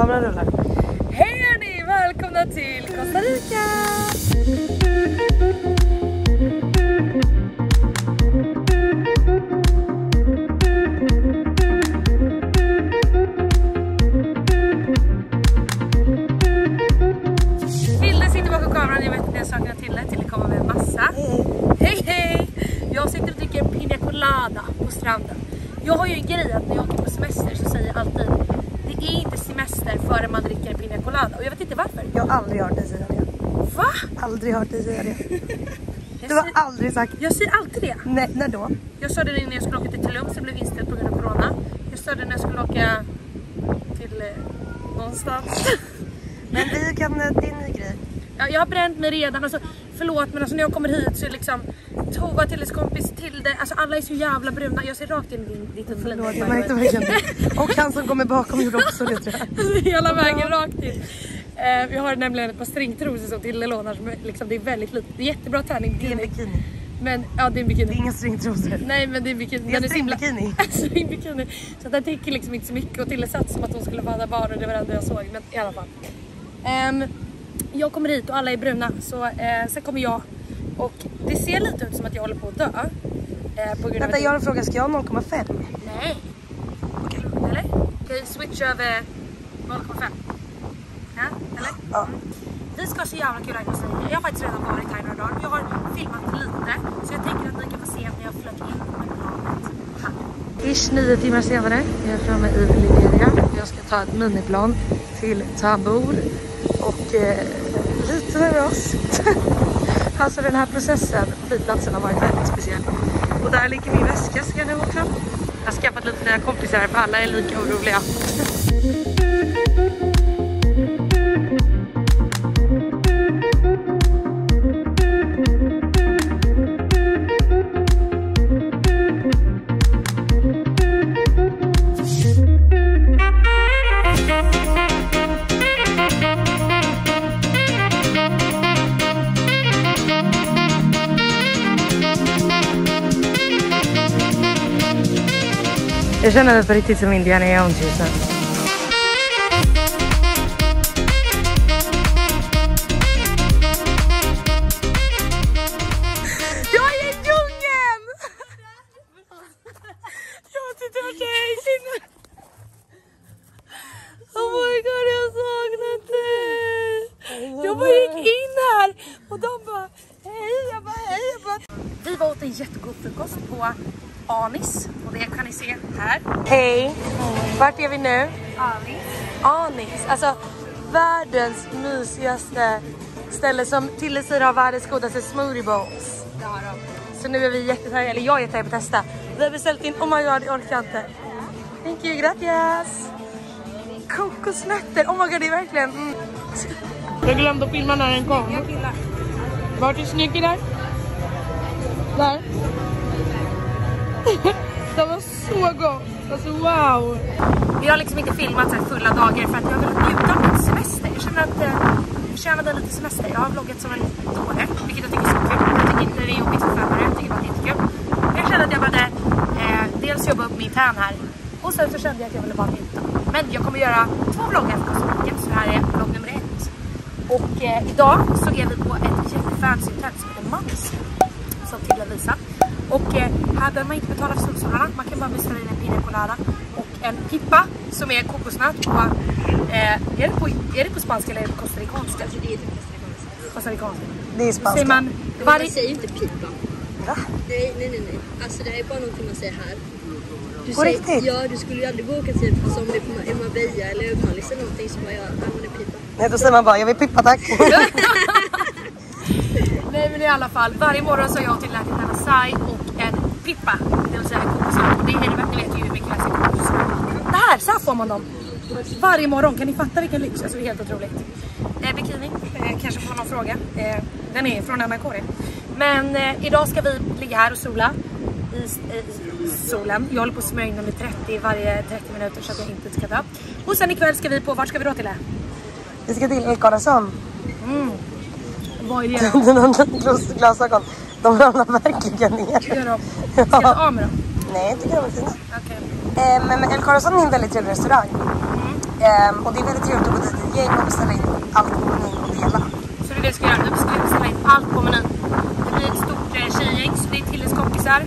Kameran rullar. Hej hörni! Välkomna till Costa Rica! Hilde sitter bakom kameran, jag vet inte jag saknar Tille. Tille kommer med massa. Hej hej! Jag sitter och dricker en pina colada på stranden. Jag har ju en grej att när jag åker på semester så säger jag alltid det är inte semester förrän man dricker pina colada och jag vet inte varför. Jag har aldrig hört dig säga det. Va? Aldrig hört dig säga det. Du har aldrig sagt Jag säger alltid det. nej. När då? Jag sa det när jag skulle åka till Tulum som blev inställd på grund av corona. Jag sa det när jag skulle åka till eh, någonstans. Men vi kan, det är en ny grej. Ja, jag har bränt mig redan. Alltså, förlåt men alltså, när jag kommer hit så är liksom Tova, Tilles kompis, Tilde, alltså alla är så jävla bruna. Jag ser rakt in i din, ditt Förlåt, jag märkte verkligen det. Och han som kommer bakom gjorde också det tror jag. Hela vägen rakt in. Eh, vi har nämligen ett par stringtrosor som Tilde lånar som liksom, det är väldigt lite. Det är jättebra träning. Det är en bikini. Men ja det är en Det är bikini. inga stringtrosor. Nej men det är bikini. Det är en stringbikini. stringbikini. Så den täcker liksom inte så mycket och Tille satt som att hon skulle föda barn och det var det enda jag såg. Men i alla fall. Ehm, jag kommer hit och alla är bruna så eh, sen kommer jag och det ser lite ut som att jag håller på att dö. Eh, på grund av Vänta, att jag har en fråga. Ska jag ha 0,5? Nej. Okej. Eller? Okej, switch över 0,5. Ja, eller? Ja. Vi ska ha så jävla kul här i Costa Rica. Jag har faktiskt redan varit här några dagar. Jag har filmat lite så jag tänker att ni kan få se när jag flöt in med planet här. Ish nio timmar senare. Jag är framme i Liberia. Jag ska ta ett miniplan till Tabor och eh, lite nervös. alltså den här processen, flygplatsen har varit väldigt speciell. Och där ligger min väska ser ni också. Jag har skaffat lite nya kompisar för alla är lika oroliga. Jag känner mig på riktigt som Indiana nu? Anis. Anis, alltså världens mysigaste ställe som Tille säger har världens godaste smoothie bowls. Det har de. Så nu är vi jättetaggade, eller jag är jättetaggad på att testa. Vi har beställt in, oh my god jag orkar inte. Thank you, gracias! Kokosnötter, oh my god det är verkligen... Mm. Jag glömde att filma när den kom. Vart är Snygge där? Där. det var så gott. Alltså wow. Vi har liksom inte filmat så här fulla dagar för att jag vill njuta av min semester. Jag känner att eh, jag förtjänade lite semester. Jag har vloggat som en dåre, vilket jag tycker är så kul. Jag tycker inte det är jobbigt för femmare, jag tycker bara det är jättekul. Men jag kände att jag behövde eh, dels jobba upp min tan här och sen så kände jag att jag ville bara njuta. Men jag kommer göra två vloggar för Costa så det här är vlogg nummer ett. Och eh, idag så är vi på ett jättefancy hotell som heter Mans, Som Tilda visat. Och eh, här behöver man inte betala för solstolarna. Man kan bara beställa in en pina colada och en pippa som är kokosnöt på, eh, är, det på, är det på spanska eller är det på costaricanska? Alltså det är typ Costaricanska. Det är Säger spanska. man Man varje... säger ju inte pipa. Va? Nej, nej, nej, nej. Alltså det här är bara någonting man säger här. Du På säger, riktigt? Ja, du skulle ju aldrig våga typ som det är på- Marbella eller Övermallis eller någonting som bara jag använder pipa. Nej då säger man bara jag vill pippa tack. Nej men i alla fall, varje morgon så har jag till ätit en acai och en pippa. Det vill säga kokosnöt. Och det är det, ni vet ju hur mycket kokosnöt. Det här, så här får man dem. Varje morgon, kan ni fatta vilken lyx? Alltså det är helt otroligt. Eh, bikini, eh, kanske får någon fråga. Eh, den är från Anna Kåre. Men eh, idag ska vi ligga här och sola i, i solen. Jag håller på att smörja in nummer 30 varje 30 minuter så att jag inte ska dö. Och sen ikväll ska vi på, vart ska vi då till det? Vi ska till El Corazon. Vad är det då? Glasögon, de ramlar verkligen ner. Gör de? Ska jag ta av med dem? Nej, jag tycker de är fina. Okej. Eh, men El Corazon är en väldigt trevlig restaurang. Ehm, och det är väldigt trevligt att gå dit i gäng och beställa in allt på menyn och dela. Så det är det vi ska göra nu. Ska beställa in allt på menyn. Det blir ett stort eh, tjejgäng, så det är Tilles kompisar.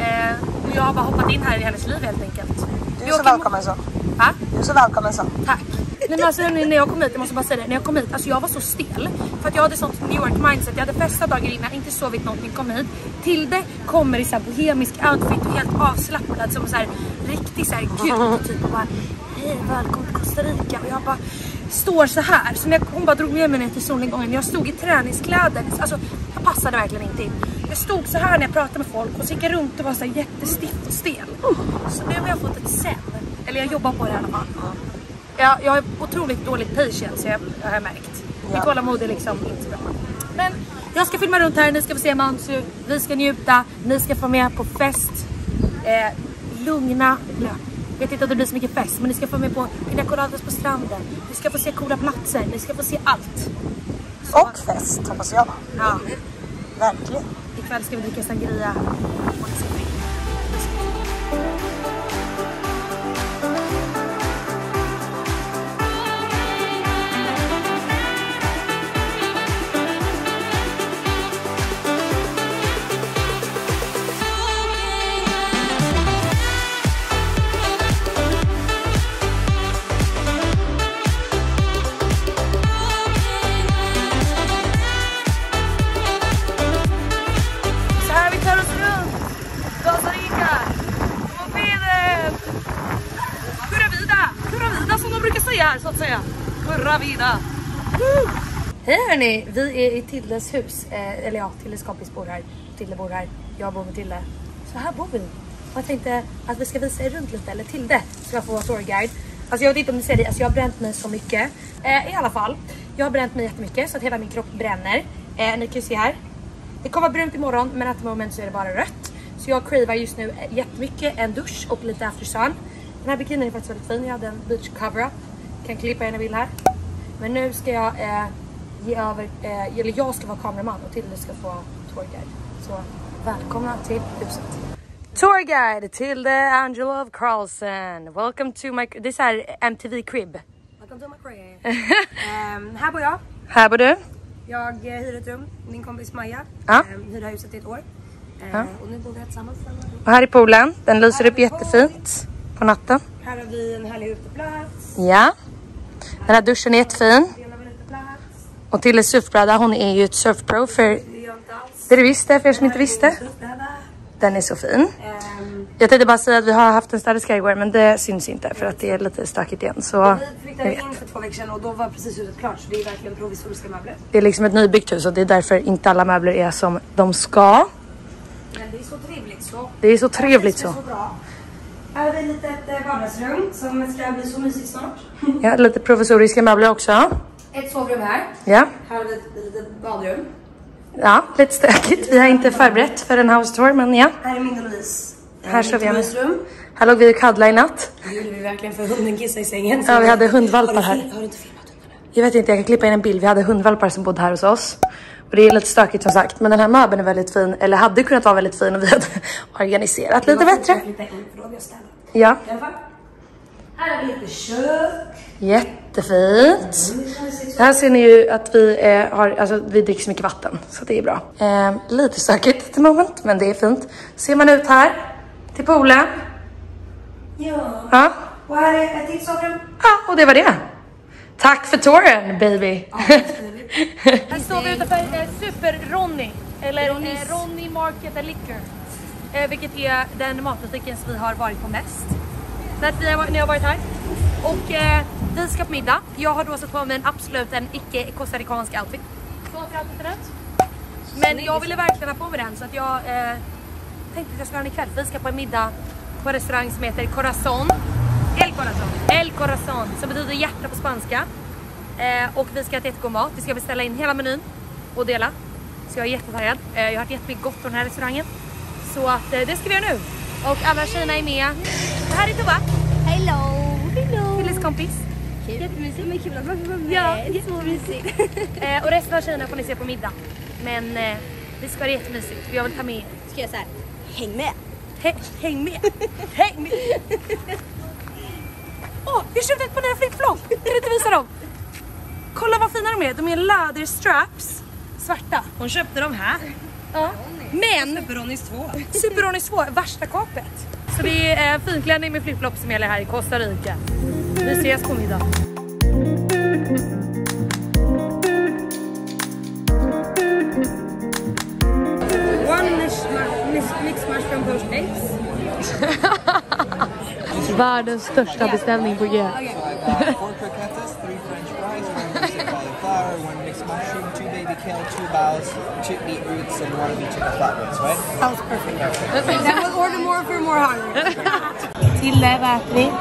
Eh, och jag har bara hoppat in här i hennes liv helt enkelt. Du är så välkommen så. Va? Du är så välkommen så. Tack. Nej, men alltså, när jag kom hit, jag måste bara säga det, när jag kom hit, alltså jag var så stel. För att jag hade sånt New York mindset, jag hade festat dagar innan, inte sovit någonting, kom hit. Till det kommer i så här bohemisk outfit och helt avslappnad som så här riktig så här gud typ och bara hej välkommen till Costa Rica och jag bara står så här. Så när jag, hon bara drog med mig ner till solnedgången, jag stod i träningskläder, alltså jag passade verkligen inte in. Jag stod så här när jag pratade med folk och så gick jag runt och var så här jättestiff och stel. Så nu har jag fått ett sen, eller jag jobbar på det i alla fall. Ja, jag har otroligt dåligt patience jag, har jag märkt. Mitt Ja. tålamod är liksom inte så bra. Men jag ska filma runt här, ni ska få se Mansu, vi ska njuta, ni ska få med på fest. Eh, lugna, ja, jag vet inte om det blir så mycket fest, men ni ska få med på Pina Coladas på stranden. Ni ska få se coola platser, ni ska få se allt. Och fest hoppas jag. Ja, Verkligen. ikväll ska vi dricka sangria. Hörni, vi är i Tildes hus. Eh, eller ja, Tildes kompis bor här. Tilde bor här. Jag bor med Tilde. Så här bor vi. Och jag tänkte att vi ska visa er runt lite. Eller Tilde ska få vara tourguide. Alltså jag vet inte om ni ser det, alltså jag har bränt mig så mycket. Eh, I alla fall, jag har bränt mig jättemycket så att hela min kropp bränner. Eh, ni kan ju se här. Det kommer vara brunt imorgon men at the moment så är det bara rött. Så jag cravar just nu jättemycket en dusch och lite after sun. Den här bikinin är faktiskt väldigt fin. Jag hade en beach cover up. Kan klippa er när vill här. Men nu ska jag eh, ge över, eh, eller jag ska vara kameraman och Tilde ska få tourguide. Så välkomna till huset. Tourguide Tilde Angelov Carlson. Welcome to my, this är MTV crib. Welcome to my crib. Ehm, här bor jag. Här bor du. Jag eh, hyr ett rum. Min kompis Maja Ja. um, hyr det här huset i ett år. Ja. Och nu bor vi här tillsammans. Och här är poolen. Den lyser upp jättefint på natten. Här har vi en härlig uteplats. Ja. Den här duschen är jättefin. Del av en uteplats. Och till surfbräda, hon är ju ett surfpro för Det alls. det du visste, för er som inte visste. Den är så fin. Ehm, Jag tänkte bara säga att vi har haft en städerska igår men det syns inte för att det är lite stökigt igen. Så vi flyttade in för två veckor sedan och då var precis huset klart. Så det är verkligen provisoriska möbler. Det är liksom ett nybyggt hus och det är därför inte alla möbler är som de ska. Men det är så trevligt så. Det är så trevligt Det är så. Här har vi ett litet eh, vardagsrum som ska bli så mysigt snart. Ja, lite provisoriska möbler också. Ett sovrum här. Ja, Här har vi ett litet badrum. ja lite stökigt. Vi har inte förberett för en house tour men ja. Här är min och Louise. eh, Här vi en- utomhusrum. Här låg vi och kaddlade i natt. Det gjorde vi verkligen för hunden kissade i sängen. Ja, vi hade hundvalpar här. Har du inte filmat hundarna? Jag vet inte, jag kan klippa in en bild. Vi hade hundvalpar som bodde här hos oss. Och det är lite stökigt som sagt. Men den här möbeln är väldigt fin. Eller hade kunnat vara väldigt fin om vi hade organiserat lite bättre. jag. Ja. Här har vi lite kök. jättefint. Här ser ni ju att vi, eh, har, alltså, vi dricker så mycket vatten. Så det är bra. Eh, lite stökigt till moment, men det är fint. Ser man ut här till poolen. Ja. Ja, Och här är ett till sovrum. ja och det var det. Tack för touren baby. Här står vi utanför eh, Super-Ronny, eller eh, Ronny Market and Liquor. Eh, vilket är den matbutiken som vi har varit på mest. När har, när jag har varit här. Och eh, vi ska på middag. Jag har då satt på mig en absolut en icke costaricansk outfit. Så har. Men jag ville verkligen ha på mig den så att jag eh, tänkte att jag ska ha den ikväll. Vi ska på en middag på en restaurang som heter Corazon. El Corazon. El Corazon som betyder hjärta på spanska. Eh, och vi ska äta jättegod mat. Vi ska beställa in hela menyn och dela. Så jag är jättetaggad. Eh, jag har hört jättemycket gott från den här restaurangen. Så att eh, det ska vi göra nu. Och alla tjejerna är med. Det här är Tova, Hello! Hello! Tilles kompis. Jättemysigt. Men kul att vara med. Ja, jättemysigt. Eh, och resten av tjejerna får ni se på middag. Men eh, det ska vara jättemysigt. Jag vill ta med er. Ska jag säga häng med. Hä- häng med! häng med! Åh, vi köpte ett par nya flipflop! Vill du inte visa dem? Kolla vad fina de är. De är leather straps. Svarta. Hon köpte de här. Ja. Men Superonnys 2. Super Ronny 2, värsta kapet. Så det är finklänning med flipflop som gäller här i Costa Rica. Vi ses på middag. One mixed, mushroom poached eggs. Världens största beställning på G. Kale, two bows, two beetroots, and one of each of the flatbreads, right? Sounds perfect. Then we'll order more if we're more hungry. Tille, vad äter vi?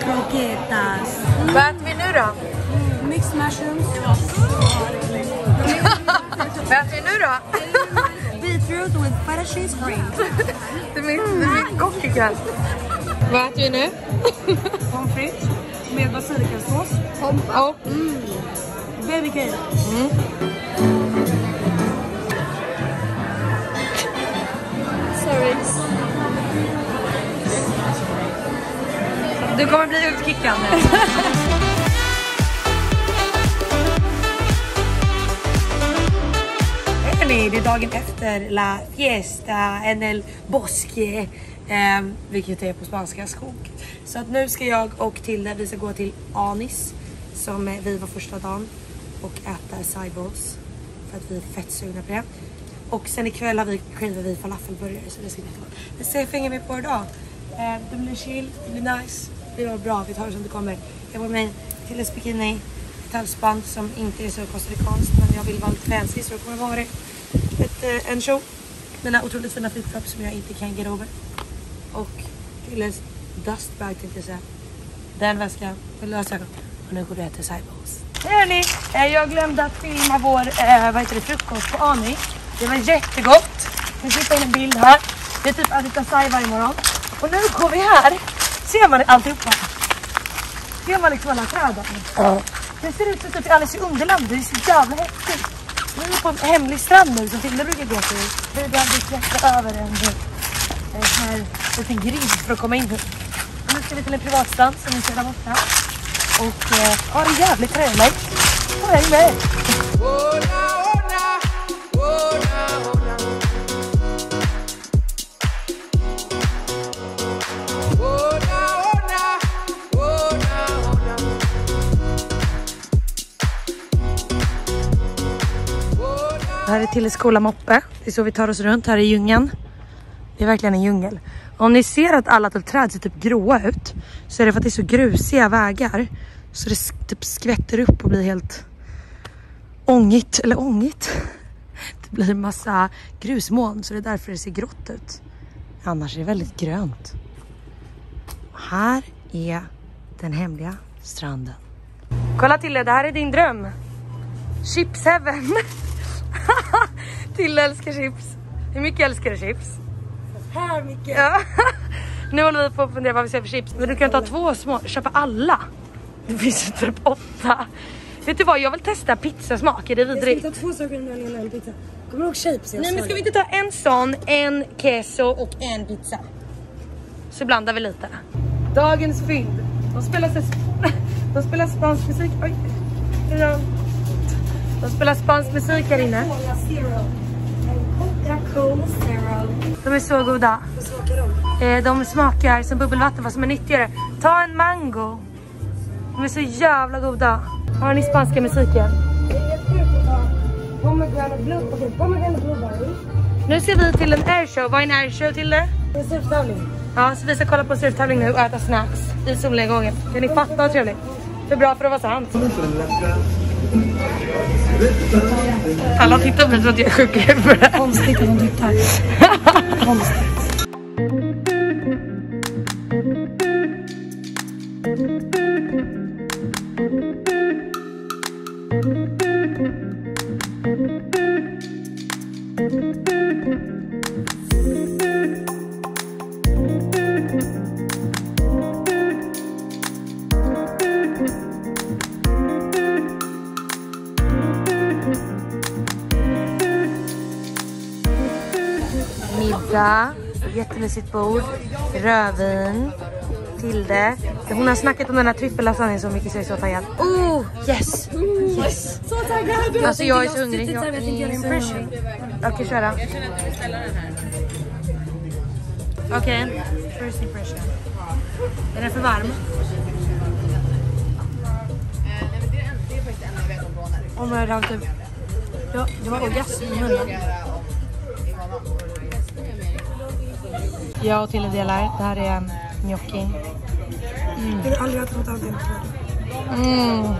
Croquetas. Vad äter vi nu då? Mixed mushrooms. Vad äter vi nu då? Beetroot with feta cheese cream. Det mitt gott ikväll. Vad äter vi nu? Pommes frites med basilikumsås. Ja. Baby cake. Sorry. Du kommer bli utkickad nu. Hörni, det är dagen efter La Fiesta en el Bosque. Eh, vilket är på spanska skog. Så att nu ska jag och Tilde, vi ska gå till Anis. Som vi var första dagen. Och äta acai bowls. För att vi är fett sugna på det. Och sen ikväll har vi, skivar vi falafelburgare så det ska bli gott. Vi ser finger med på idag. Eh, det blir chill, det blir nice. Det var bra, vi tar det som det kommer. Jag var med Tilles bikini, ett halsband som inte är så costaricanskt men jag vill vara lite fancy så det kommer vara det. Ett, eh, en show. Mina otroligt fina flipflops som jag inte kan get over. Och Tilles dustbag tänkte jag säga. Den väskan med lösögon. Och nu går det till Cyballs. Hörni, eh, jag glömde att filma vår eh, vad heter det, frukost på Ani. Det var jättegott. Nu sitter in en bild här. Det är typ ätit acai varje morgon. Och nu går vi här. Ser man alltihopa? Ser man liksom alla träden? Det ser ut som typ Alice i Underlandet. Det är så jävla häftigt. Vi är på en hemlig strand nu som Tilde brukar gå till. Vi behövde klättra över en en här liten grind för att komma in hit. Nu ska vi till en privatstrand som ni ser där borta. Och eh, ha det jävligt trevligt. Och häng med! Det här är Tilleskola moppe. Det är så vi tar oss runt här i djungeln. Det är verkligen en djungel. Om ni ser att alla typ träd ser typ gråa ut så är det för att det är så grusiga vägar. Så det typ skvätter upp och blir helt ångigt, eller ångigt. Det blir massa grusmoln så det är därför det ser grått ut. Annars är det väldigt grönt. Och här är den hemliga stranden. Kolla Tille, det här är din dröm. Chips heaven. Tille älskar chips. Hur mycket älskar du chips? Här mycket. Ja. Nu håller vi på att fundera vad vi ska för chips. Men du kan ta två små, köpa alla. Det finns ju typ åtta. Vet du vad, jag vill testa pizzasmak. Är det Ska vi vidrigt? ta två saker i en en pizza? Kommer du ihåg shapes? jag Nej men ska vi inte ta en sån, en queso och en pizza? Så blandar vi lite. Dagens fynd. De spelar, de spelar spansk musik. Oj. De spelar spansk musik här inne. De är så goda. Vad smakar de? Eh, de smakar som bubbelvatten fast som är nyttigare. Ta en mango. De är så jävla goda. Har ni spanska musiken? Det är Nu ska vi till en airshow. Vad är en airshow till det? En surftävling. Ja, så vi ska kolla på surftävling nu och äta snacks i solnedgången. Kan ni fatta vad trevligt? För bra för att vara sant. Alla tittar på mig och tror att jag är sjuk att jättemysigt bord, rödvin, Tilde. Hon har snackat om den här tryffellasagnen så mycket så jag är så taggad. Oh yes! Yes! Så taggad! Alltså jag är så hungrig. Jag tänkte göra en impression. Okej, kör då. Okej, first impression. Är den för varm? Om jag hade typ... Ja, det var orgasm i munnen. Jag och Tilde delar. Det här är gnocchi. Jag har aldrig ätit något annat än Mm.